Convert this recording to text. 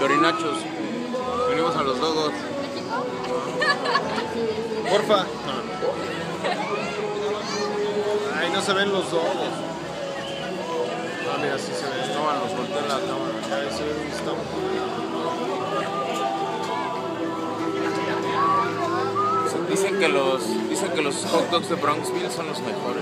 Dorinachos. Venimos a los dogos. Porfa. Ay, no se ven los dos. Ah, mira, sí se ven. No, los volteé la cámara. Ahí se ve dónde. Dicen que los, dicen que los hot dogs de Bronxville son los mejores.